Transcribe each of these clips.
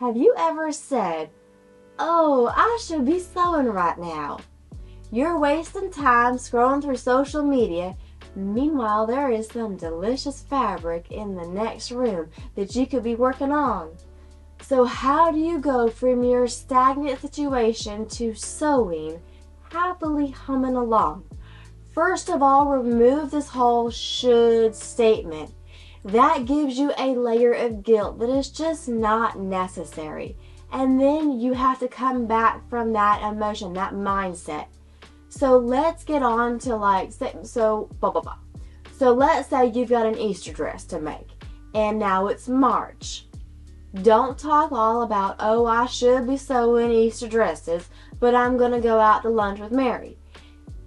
Have you ever said, Oh, I should be sewing right now? You're wasting time scrolling through social media. Meanwhile, there is some delicious fabric in the next room that you could be working on. So, how do you go from your stagnant situation to sewing, happily humming along? First of all, remove this whole should statement. That gives you a layer of guilt that is just not necessary. And then you have to come back from that emotion, that mindset. So let's get on to like, so, blah, blah, blah. So let's say you've got an Easter dress to make, and now it's March. Don't talk all about, oh, I should be sewing Easter dresses, but I'm going to go out to lunch with Mary.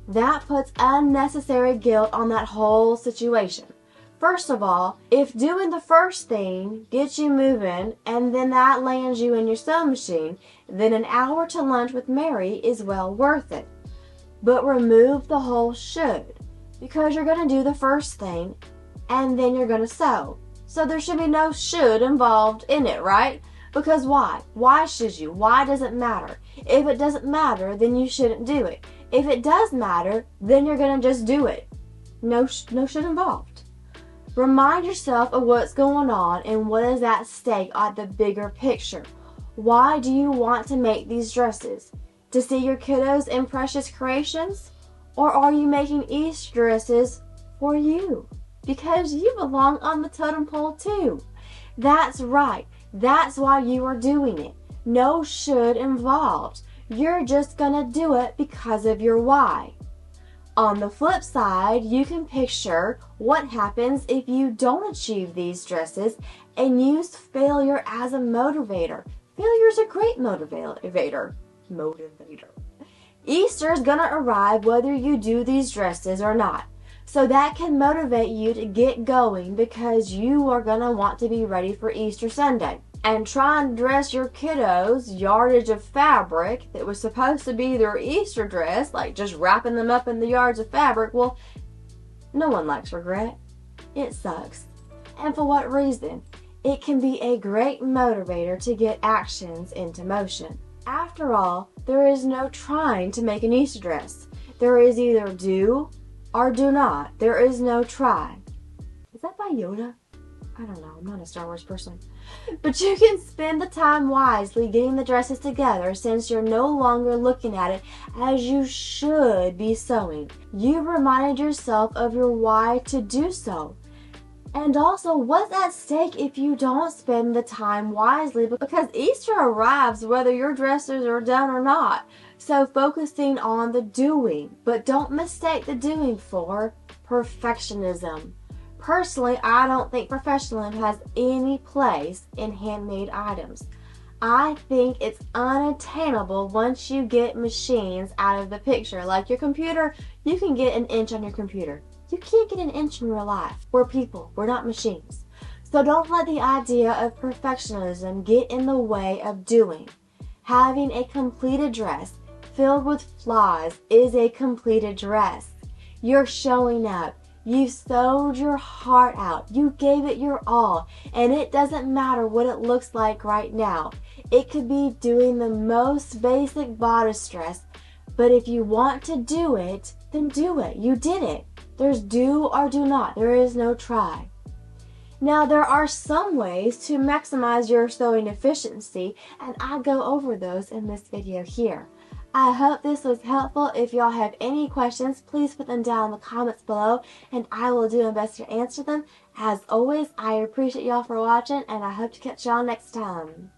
That puts unnecessary guilt on that whole situation. First of all, if doing the first thing gets you moving and then that lands you in your sewing machine, then an hour to lunch with Mary is well worth it. But remove the whole should because you're going to do the first thing and then you're going to sew. So there should be no should involved in it, right? Because why? Why should you? Why does it matter? If it doesn't matter, then you shouldn't do it. If it does matter, then you're going to just do it. No, no should involved. Remind yourself of what's going on and what is at stake at the bigger picture. Why do you want to make these dresses? To see your kiddos in precious creations? Or are you making Easter dresses for you? Because you belong on the totem pole too. That's right. That's why you are doing it. No should involved. You're just gonna do it because of your why. On the flip side, you can picture what happens if you don't achieve these dresses and use failure as a motivator. Failure is a great motivator. Motivator. Easter is gonna arrive whether you do these dresses or not. So that can motivate you to get going because you are gonna want to be ready for Easter Sunday and try and dress your kiddos yardage of fabric that was supposed to be their Easter dress, like just wrapping them up in the yards of fabric, well, no one likes regret. It sucks. And for what reason? It can be a great motivator to get actions into motion. After all, there is no trying to make an Easter dress. There is either do or do not. There is no try. Is that by Yoda? I don't know. I'm not a Star Wars person. But you can spend the time wisely getting the dresses together since you're no longer looking at it as you should be sewing. You've reminded yourself of your why to do so. And also, what's at stake if you don't spend the time wisely? Because Easter arrives whether your dresses are done or not. So, focusing on the doing. But don't mistake the doing for perfectionism. Personally, I don't think professionalism has any place in handmade items. I think it's unattainable once you get machines out of the picture. Like your computer, you can get an inch on your computer. You can't get an inch in real life. We're people, we're not machines. So don't let the idea of perfectionism get in the way of doing. Having a completed dress filled with flaws is a completed dress. You're showing up. You sewed your heart out. You gave it your all. And it doesn't matter what it looks like right now. It could be doing the most basic bodice dress. But if you want to do it, then do it. You did it. There's do or do not. There is no try. Now, there are some ways to maximize your sewing efficiency, and I go over those in this video here. I hope this was helpful. If y'all have any questions, please put them down in the comments below and I will do my best to answer them. As always, I appreciate y'all for watching and I hope to catch y'all next time.